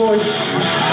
boy.